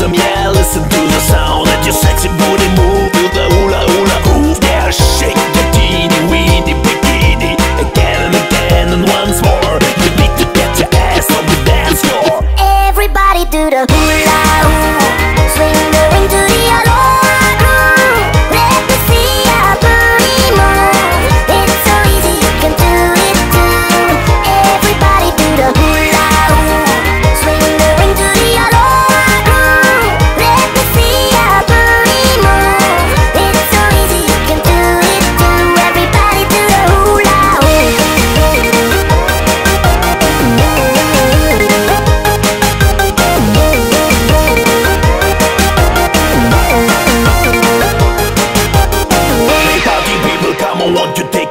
rhythm, yeah Listen to the sound that your sexy booty moves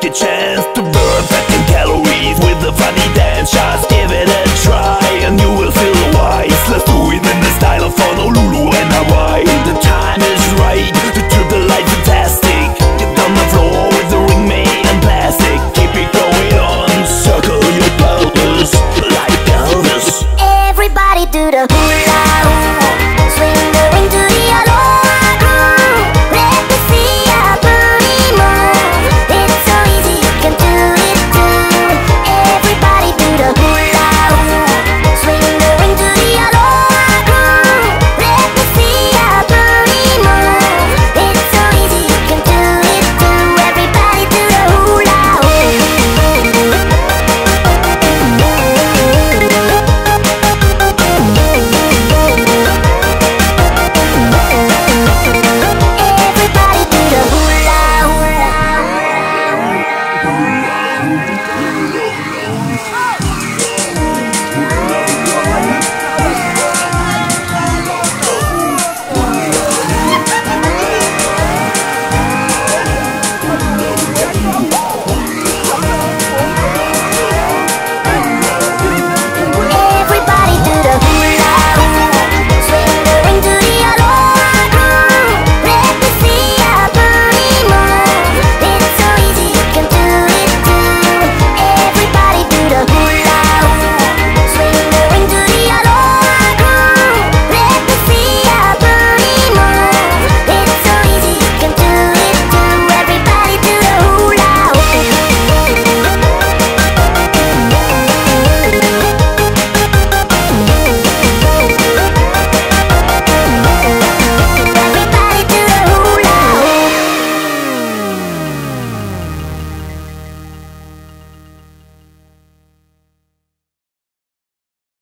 a chance to burn fat and calories with a funny